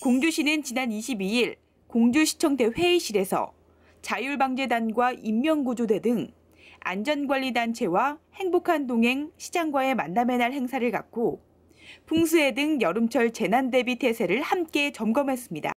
공주시는 지난 22일 공주시청대 회의실에서 자율방재단과 인명구조대 등 안전관리단체와 행복한 동행 시장과의 만남의 날 행사를 갖고 풍수해 등 여름철 재난 대비 태세를 함께 점검했습니다.